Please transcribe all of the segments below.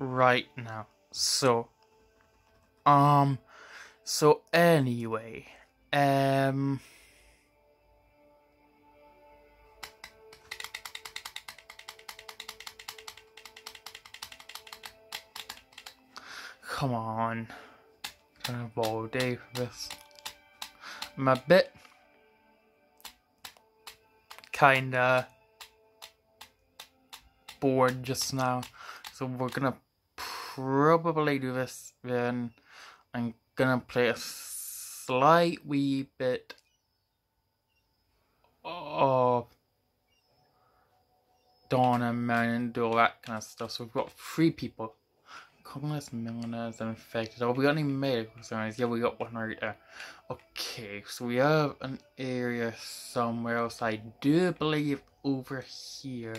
right now. So, um, so anyway, um. Come on. Kind of day for this. I'm a bit kinda bored just now. So we're gonna probably do this then. I'm gonna play a slight wee bit of Dawn and do all that kind of stuff. So we've got three people. Commonest millionaires and infected. Oh, we got any medical signs? Yeah, we got one right there. Okay, so we have an area somewhere else. I do believe over here.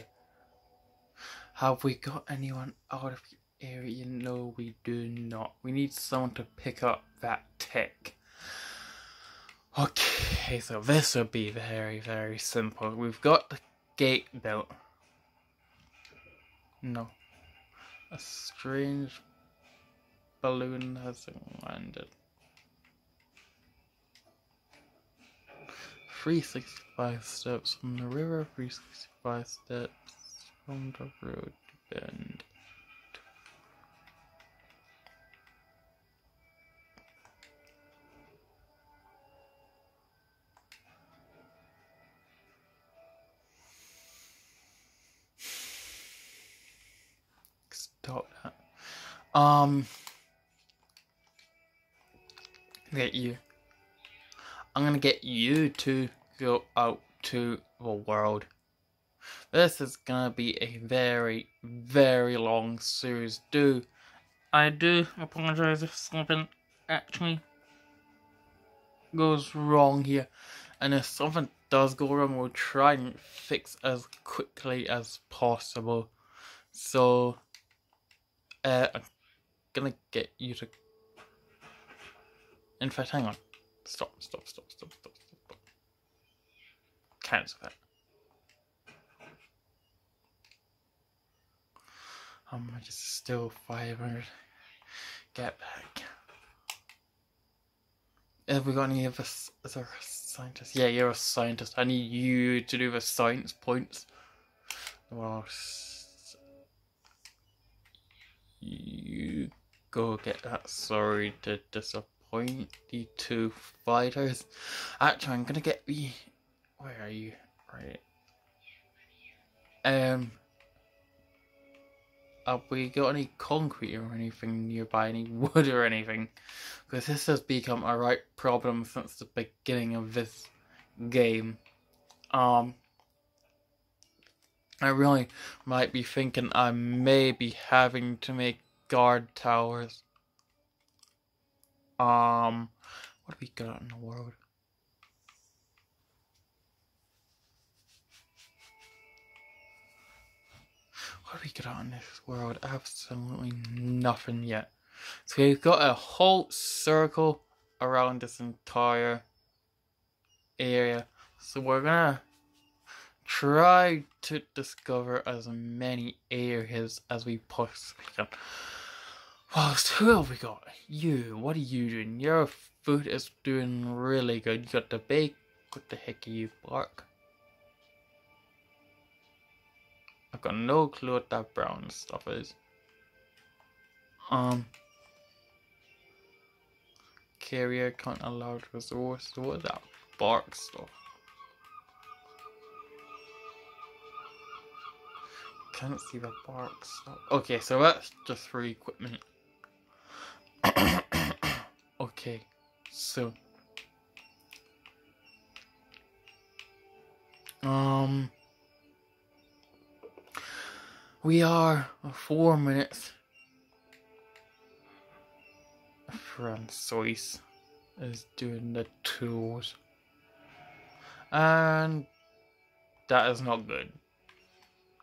Have we got anyone out of the area? No, we do not. We need someone to pick up that tick. Okay, so this will be very, very simple. We've got the gate built. No. A strange balloon has landed. 365 steps from the river, 365 steps from the road to bend. Stop that. Um, get you. I'm gonna get you to go out to the world. This is gonna be a very, very long series. Do I do apologize if something actually goes wrong here, and if something does go wrong, we'll try and fix as quickly as possible. So, uh, I'm gonna get you to. In fact, hang on. Stop, stop, stop, stop, stop, stop, stop. Cancel that. How much is still 500? Get back. Have we got any of us as a scientist? Yeah, you're a scientist. I need you to do the science points. Well, you go get that. Sorry to disappoint the two fighters. Actually, I'm gonna get the. Where are you? Right. Um. Have we got any concrete or anything nearby? Any wood or anything? Because this has become a right problem since the beginning of this game. Um. I really might be thinking I may be having to make guard towers. Um, what have we got in the world? What have we got in this world? Absolutely nothing yet. So we've got a whole circle around this entire area. So we're gonna try to discover as many areas as we possibly can. Well, who have we got? You. What are you doing? Your food is doing really good. You got the bake. What the heck are you, Bark? I've got no clue what that brown stuff is. Um. Carrier can't allow resource. What is that bark stuff? Can't see the box. Okay, so that's just for equipment. okay, so um we are four minutes Francois is doing the tools and that is not good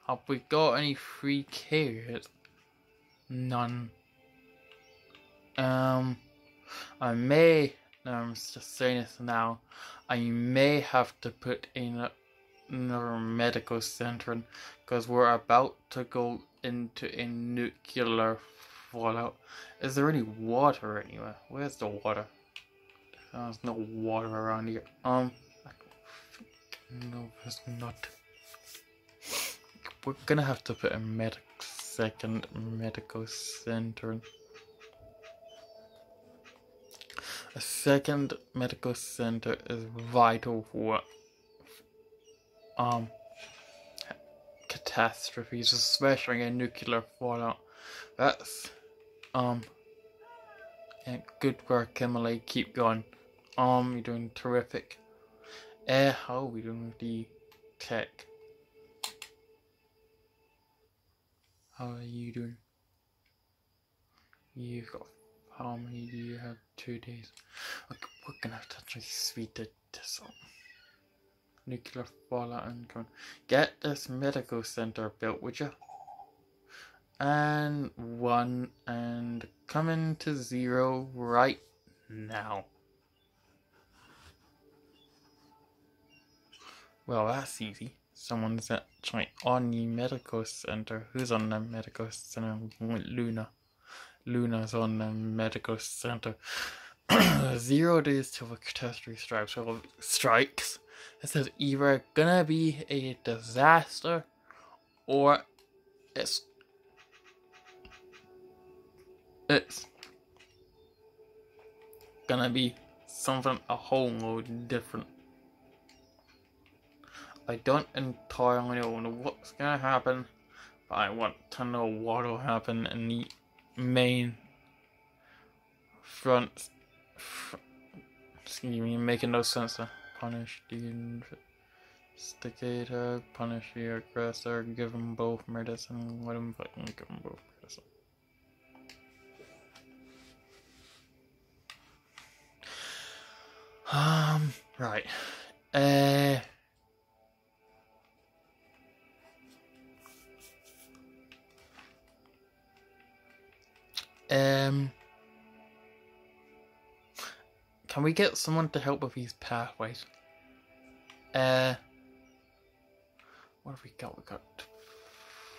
have we got any free carrots none um, I may, I'm just saying this now, I may have to put in another medical center because we're about to go into a nuclear fallout. Is there any water anywhere? Where's the water? There's no water around here. Um, no, there's not. We're gonna have to put a medic second medical center. A second medical center is vital for um catastrophes, especially a nuclear fallout. That's um yeah, good work, Emily. Keep going. Um, you're doing terrific. Eh, how are we doing the tech? How are you doing? You got how many do you have? Two days. Okay, we're gonna have to actually speed this up. Nuclear fallout and get this medical center built, would you? And one and coming to zero right now. Well, that's easy. Someone's actually on the medical center. Who's on the medical center? Luna. Luna's on the medical center. Zero days till the catastrophe strikes. Strikes. It says either gonna be a disaster or it's it's gonna be something a whole load different. I don't entirely know what's gonna happen, but I want to know what will happen in the main front. Fr excuse me, making no sense to punish the investigator, punish the aggressor, give them both medicine, let them fucking give them both medicine. Um, right. Uh. Um, can we get someone to help with these pathways? Uh, what have we got? We got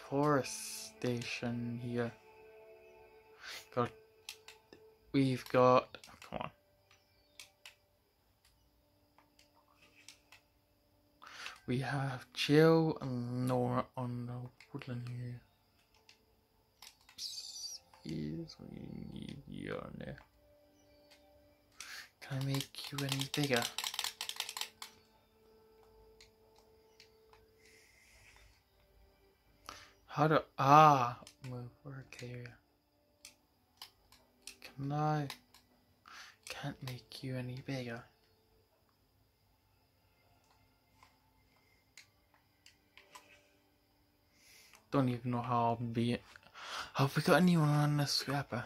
forest station here. Got, we've got. Come on. We have Jill and Nora on the woodland here is we need you on there. Can I make you any bigger? How do ah move work area? Can I can't make you any bigger? Don't even know how I'll be have we got anyone on the scrapper?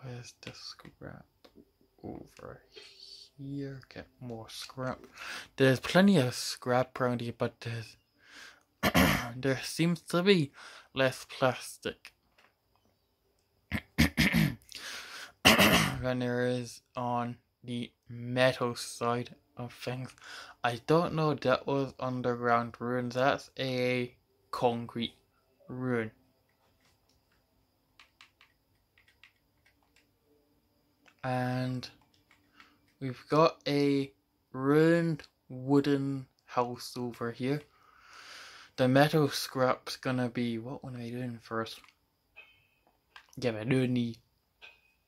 Where's the scrap? Over here. Get more scrap. There's plenty of scrap around here, but there's there seems to be less plastic than there is on the metal side of things. I don't know that was underground ruins. That's a concrete ruin. And we've got a ruined wooden house over here. The metal scrap's gonna be what one are we doing first? Yeah, we're doing the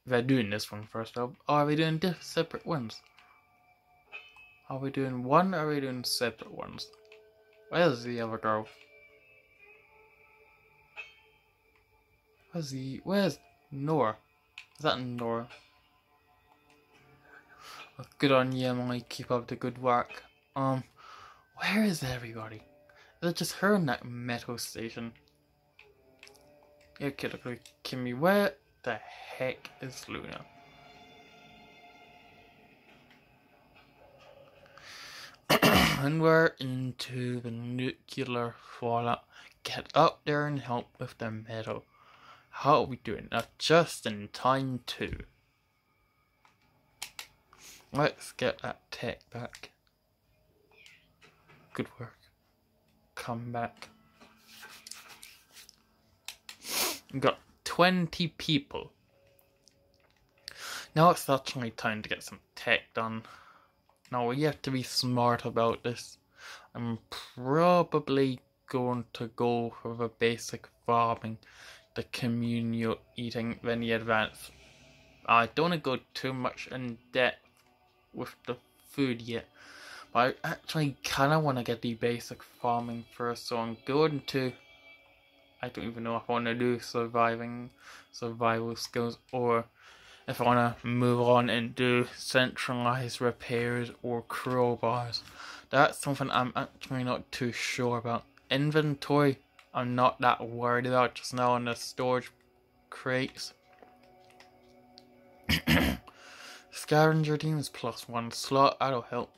we're doing this one first. Or are we doing different separate ones? Are we doing one or are we doing separate ones? Where's the other girl? Where's the where's Nora? Is that Nora? Good on you, Emily. Keep up the good work. Um, where is everybody? Is it just her in that metal station? Yeah, kid, Kimmy, where the heck is Luna? And we're into the nuclear fallout. Get up there and help with the metal. How are we doing? Not just in time too. Let's get that tech back. Good work. Come back. We've got 20 people. Now it's actually time to get some tech done. Now we have to be smart about this. I'm probably going to go for the basic farming, the communal eating, then the advanced. I don't want to go too much in depth with the food yet, but I actually kind of want to get the basic farming first, so I'm going to. I don't even know if I want to do surviving, survival skills, or if I want to move on and do centralized repairs or crowbars. That's something I'm actually not too sure about. Inventory, I'm not that worried about just now in the storage crates. Scavenger teams plus one slot, that'll help.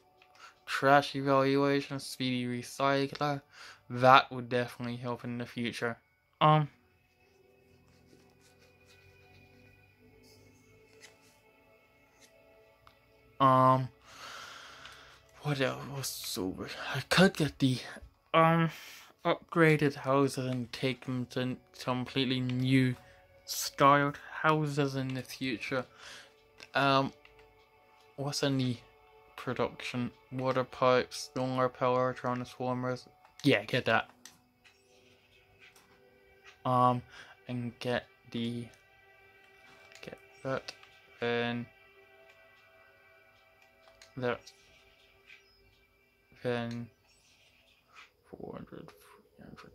Trash evaluation, speedy recycler, that would definitely help in the future. Um, Um, what else over? I could get the um upgraded houses and take them to completely new styled houses in the future. Um, what's in the production? Water pipes, solar power transformers. Yeah, get that. Um, and get the get that and that then 400, 300, 200,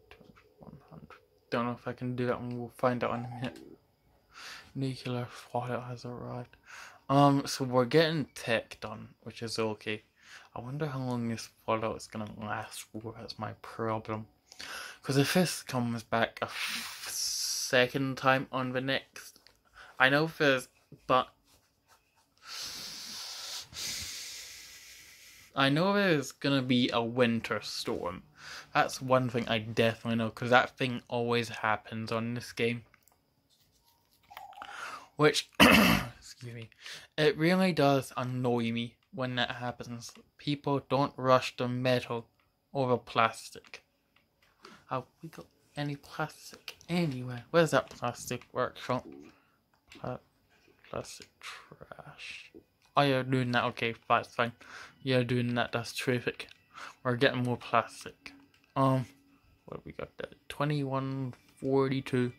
100. Don't know if I can do that one, we'll find out in a minute. Nuclear fallout has arrived. Um, so we're getting tech done, which is okay. I wonder how long this fallout is gonna last that's my problem. Because if this comes back a second time on the next, I know there's, but I know there's gonna be a winter storm. That's one thing I definitely know because that thing always happens on this game. Which, excuse me, it really does annoy me when that happens. People don't rush the metal over plastic. Have we got any plastic anywhere? Where's that plastic workshop? Pla- plastic trash. Oh, you're doing that. Okay, that's fine. You're doing that. That's terrific. We're getting more plastic. Um, what we got there? 2142.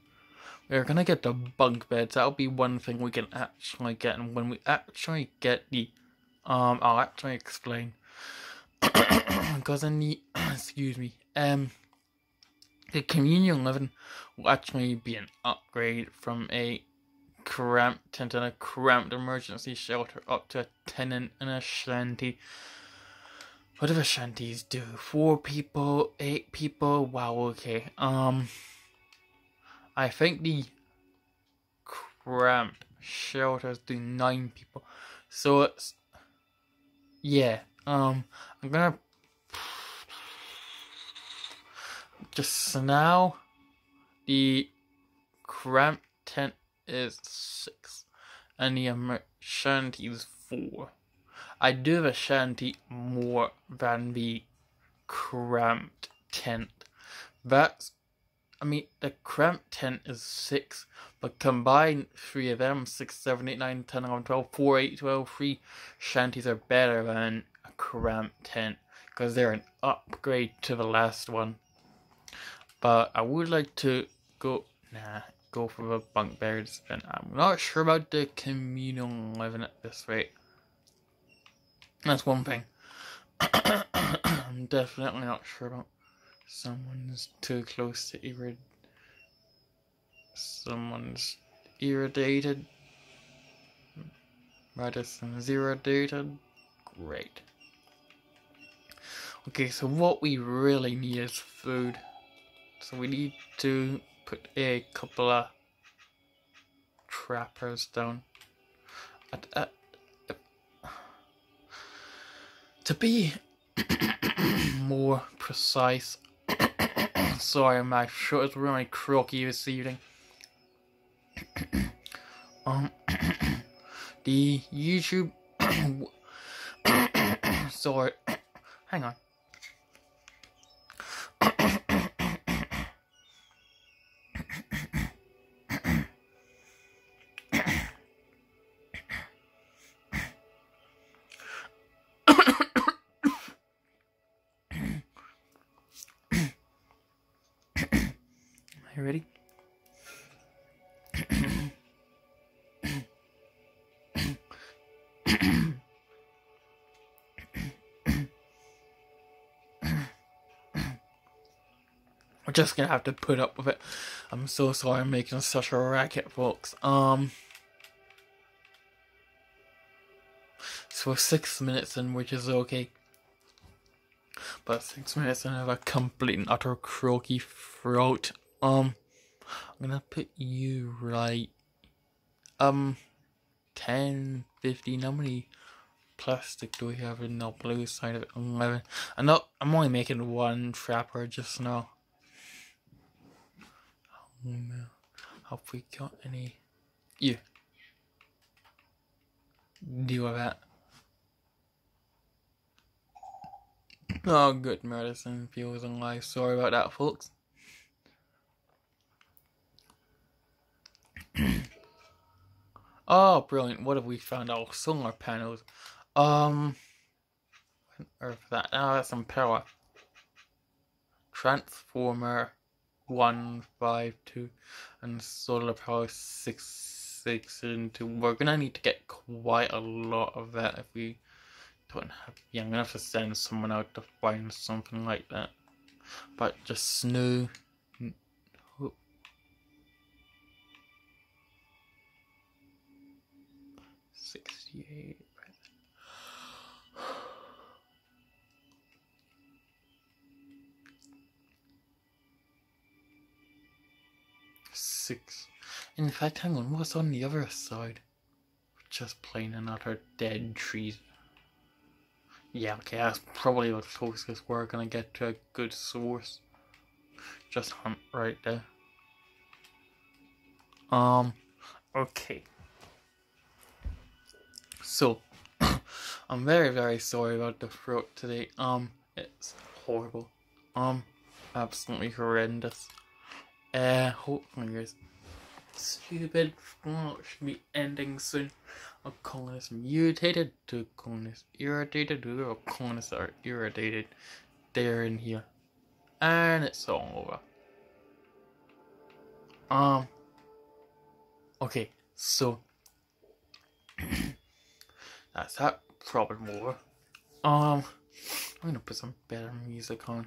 We're gonna get the bunk beds. That'll be one thing we can actually get. And when we actually get the, um, I'll actually explain. Because in the, excuse me, um, the communal living will actually be an upgrade from a cramped tent and a cramped emergency shelter up to a tenant in a shanty. What do the shanties do? Four people, eight people? Wow, okay. Um, I think the cramped shelters do nine people. So it's, yeah, um, I'm gonna just now the cramped tent is six, and the shanty is four. I do have a shanty more than the cramped tent. That's, I mean, the cramped tent is six, but combine three of them, six, seven, eight, nine, ten, eleven, twelve, four, eight, twelve, three shanties are better than a cramped tent because they're an upgrade to the last one. But I would like to go, nah, go for the bunk beds, and I'm not sure about the communal living at this rate. That's one thing. I'm definitely not sure about. Someone's too close to irrid. Someone's irritated. Madison's irritated. Great. Okay, so what we really need is food. So we need to put a couple of trappers down. To be more precise, sorry, my throat is really croaky this evening. um, the YouTube. sorry, hang on. We're just gonna have to put up with it. I'm so sorry I'm making such a racket, folks. Um, so six minutes in, which is okay. But six minutes in, I have a complete and utter croaky throat. Um, I'm gonna put you right. Um, 10, 15, how many plastic do we have in the blue side of it? 11. I'm not, I'm only making one trapper just now. No. Have we got any? You. Deal with that. Oh, good medicine feels life. Sorry about that, folks. oh, brilliant. What have we found? Oh, solar panels. Um, or that. Oh, that's some power. Transformer one five two and solar power six six into we're gonna need to get quite a lot of that if we don't have yeah I'm gonna have to send someone out to find something like that. But just snow Sixty eight six. In fact, hang on, what's on the other side? Just plain another dead tree. Yeah, okay, that's probably the closest we're gonna get to a good source. Just hunt right there. Um, okay. So, I'm very, very sorry about the throat today. Um, it's horrible. Um, absolutely horrendous. Uh, hopefully this stupid vlog should be ending soon. I'm calling this mutated to this irritated to calling this are irritated. They're in here. And it's all over. Um Okay, so that's that problem over. Um I'm gonna put some better music on.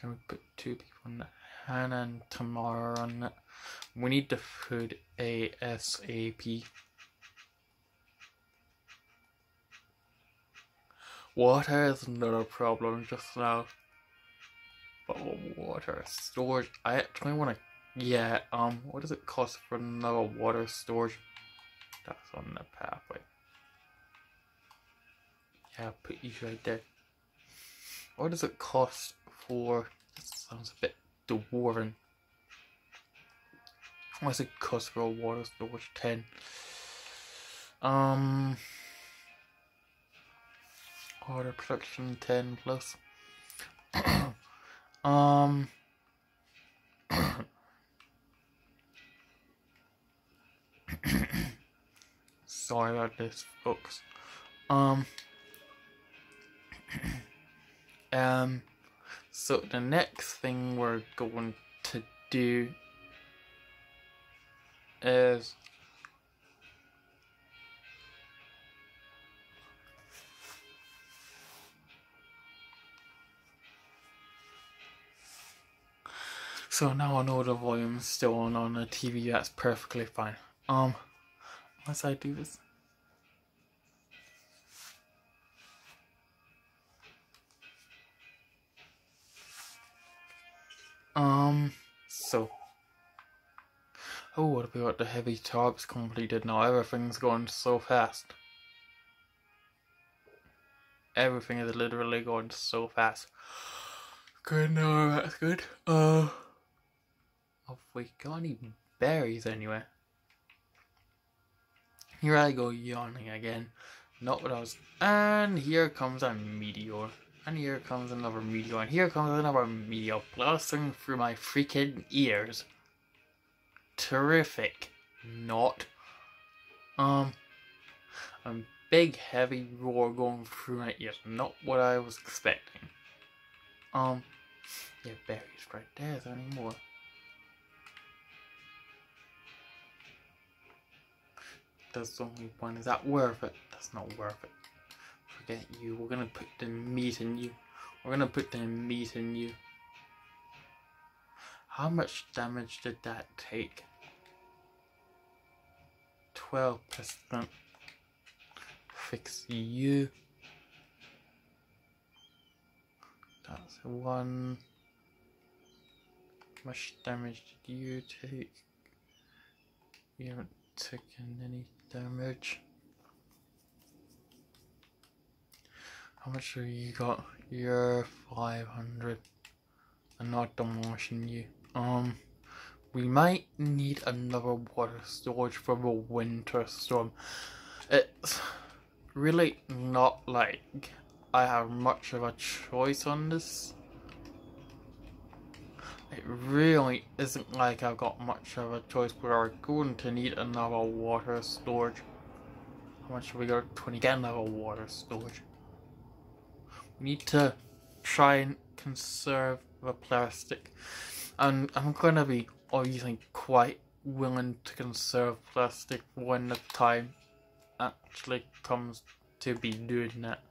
Can we put two people on that? Hannah and Tamara on that. We need the food ASAP. Water is another problem just now. But water storage. I actually want to. Yeah, um, what does it cost for another water storage? That's on the pathway. Yeah, put you right there. What does it cost for sounds a bit dwarven. Cost for a water storage? 10. Um, water production 10 plus. um, sorry about this, folks. Um, um, so the next thing we're going to do is So now I know the volume's still on on the TV, that's perfectly fine. Um, once I do this. Um, so. Oh, what about the heavy tarps completed now? Everything's going so fast. Everything is literally going so fast. Good, no, that's good. Uh, have we got any berries anywhere? Here I go yawning again. Not what I was. And here comes a meteor. And here comes another meteor, and here comes another meteor blasting through my freaking ears. Terrific. Not. Um, a big heavy roar going through my ears. Not what I was expecting. Um, yeah, berries right there. Is there any more? There's only one. Is that worth it? That's not worth it. Forget you. We're gonna put the meat in you. We're gonna put the meat in you. How much damage did that take? 12% fix you. That's one. How much damage did you take? You haven't taken any damage. How much have you got? You're 500. I'm not demolishing you. Um, we might need another water storage for the winter storm. It's really not like I have much of a choice on this. It really isn't like I've got much of a choice. We are going to need another water storage. How much have we got? 20. Get another water storage. We need to try and conserve the plastic and I'm gonna be obviously quite willing to conserve plastic when the time actually comes to be doing that.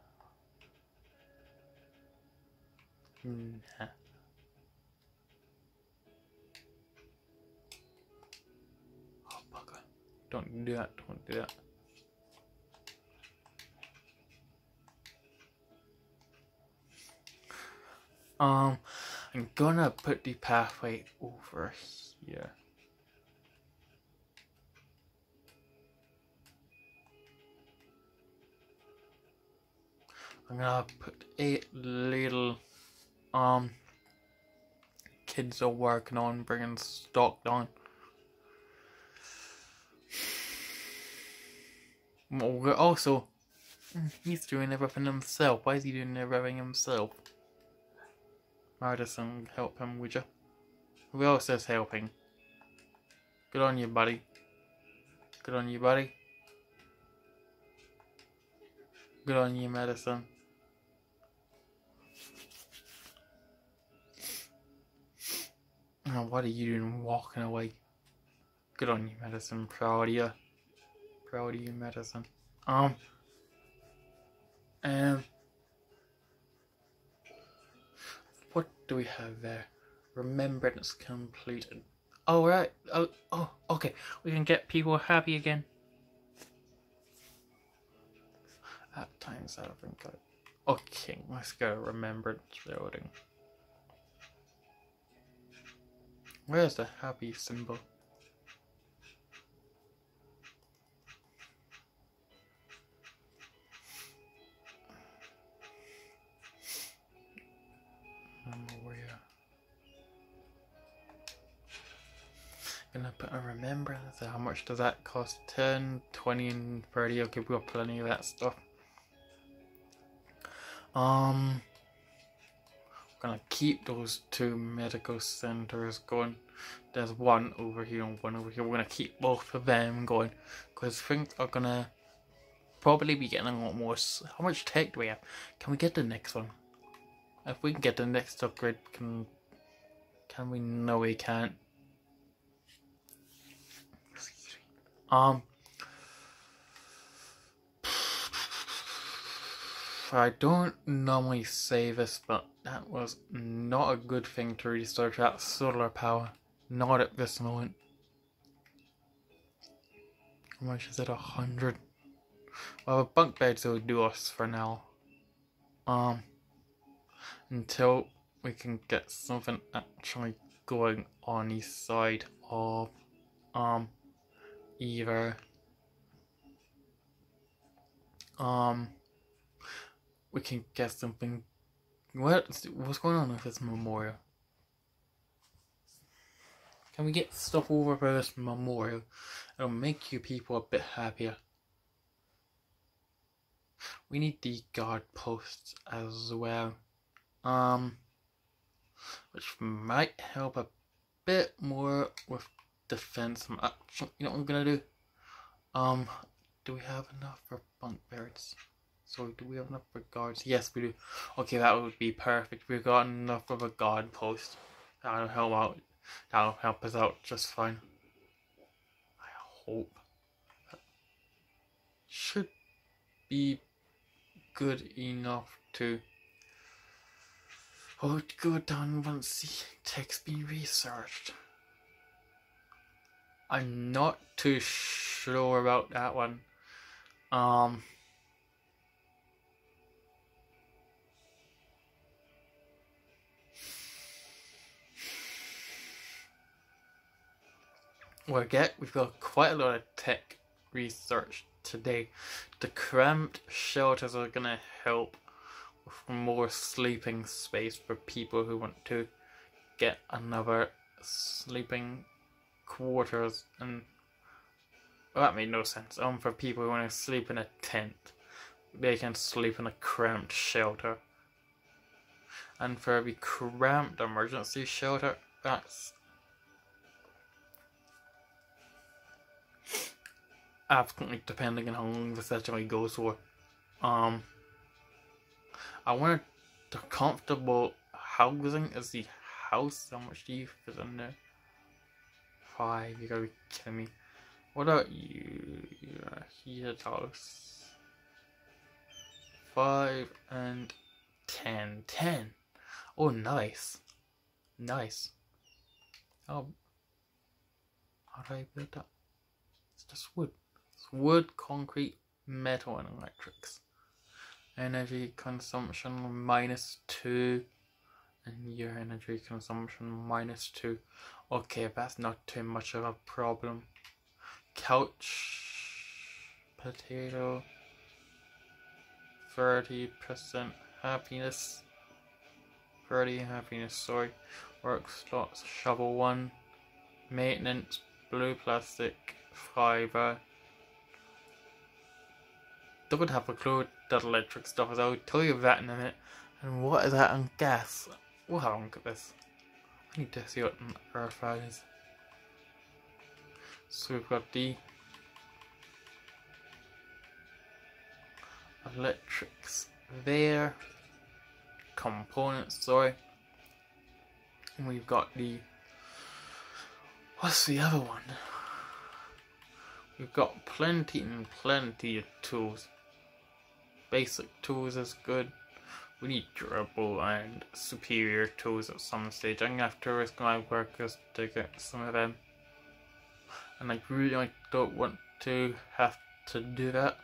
Nah. Oh. Don't do that, don't do that. Um I'm gonna put the pathway over here. I'm gonna put eight little um kids are working on bringing stock down. Also, he's doing everything himself. Why is he doing everything himself? Madison, help him, would you? Who else is helping? Good on you, buddy. Good on you, buddy. Good on you, Madison. Oh, what are you doing walking away? Good on you, Madison. Proud of you. Proud of you, Madison. Um. Um. What do we have there? Remembrance completed. All oh, right. Oh, oh, okay. We can get people happy again. At times, I don't think I... Okay, let's go Remembrance building. Where's the happy symbol? Gonna put a remembrance. How much does that cost? 10, 20, and 30. Okay, we've got plenty of that stuff. Um, I'm gonna keep those two medical centers going. There's one over here and one over here. We're gonna keep both of them going because things are gonna probably be getting a lot more. How much tech do we have? Can we get the next one? If we can get the next upgrade, can can we? No, we can't. Um, I don't normally say this, but that was not a good thing to research that solar power. Not at this moment. How much is it? A hundred? Well, bunk beds will do us for now. Um, until we can get something actually going on the side of, um, either. Um we can get something. What what's going on with this memorial? Can we get stuff over for this memorial? It'll make you people a bit happier. We need the guard posts as well. Um which might help a bit more with defense. I'm you know what I'm gonna do? Um, do we have enough for bunk beds? So do we have enough for guards? Yes, we do. Okay, that would be perfect. We've got enough of a guard post. That'll help out. That'll help us out just fine. I hope. That should be good enough to Oh, go down once the text been researched. I'm not too sure about that one. Um. we get we've got quite a lot of tech research today. The cramped shelters are gonna help with more sleeping space for people who want to get another sleeping quarters and well, that made no sense. Um, for people who want to sleep in a tent, they can sleep in a cramped shelter. And for every cramped emergency shelter, that's absolutely depending on how long this actually goes for. Um, I want the comfortable housing is the house. How much do you fit in there? Five. You gotta be kidding me. What about you? A heated house. Five and ten. Ten. Oh, nice. Nice. Oh. How do I build that? It's just wood. It's wood, concrete, metal, and electrics energy consumption minus 2 and your energy consumption minus 2 okay that's not too much of a problem couch potato 30% happiness 30 happiness sorry work slots shovel 1 maintenance blue plastic fiber don't have a clue that electric stuff is. I'll tell you that in a minute. And what is that on gas? We'll have a look at this. Need to see what an earth is. So we've got the electrics there. Components, sorry. And we've got the what's the other one? We've got plenty and plenty of tools basic tools is good. We need durable and superior tools at some stage. I'm gonna have to risk my workers to get some of them. And I really don't want to have to do that.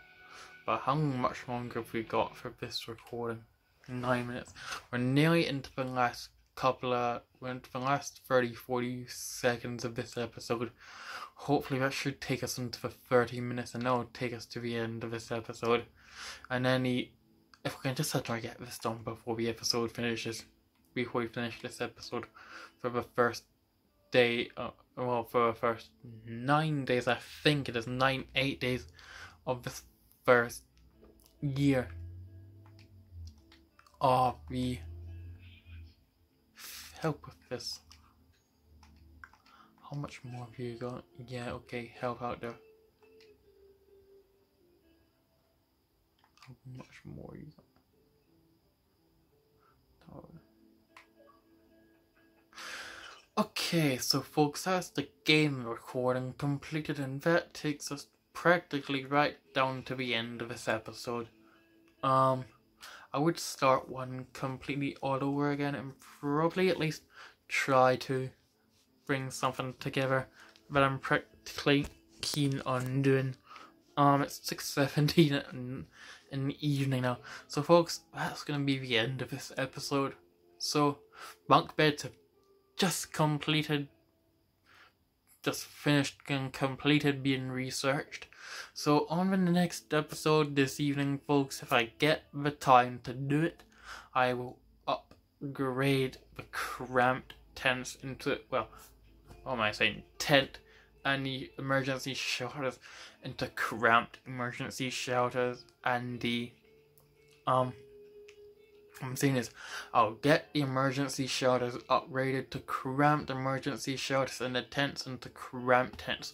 But how much longer have we got for this recording? Nine minutes. We're nearly into the last couple of, we're into the last 30 40 seconds of this episode. Hopefully that should take us into the 30 minutes and that'll take us to the end of this episode. And he, if we can just try to get this done before the episode finishes, before we finish this episode, for the first day, uh, well, for the first nine days, I think it is nine, eight days of this first year of the help with this. How much more have you got? Yeah, okay, help out there. Much more you got. Okay, so folks, that's the game recording completed and that takes us practically right down to the end of this episode. Um, I would start one completely all over again and probably at least try to bring something together that I'm practically keen on doing. Um, it's 6.17 and in the evening now. So folks, that's going to be the end of this episode. So, bunk beds have just completed, just finished and completed being researched. So on the next episode this evening, folks, if I get the time to do it, I will upgrade the cramped tents into, well, what am I saying, tent and the emergency shelters into cramped emergency shelters and the um I'm saying is I'll get the emergency shelters upgraded to cramped emergency shelters and the tents into cramped tents.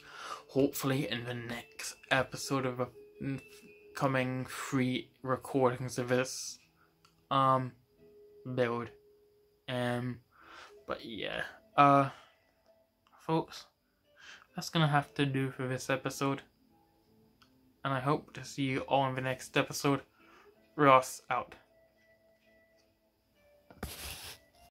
Hopefully in the next episode of the coming free recordings of this um build. Um but yeah. Uh folks, that's gonna have to do for this episode. And I hope to see you all in the next episode. Ross out.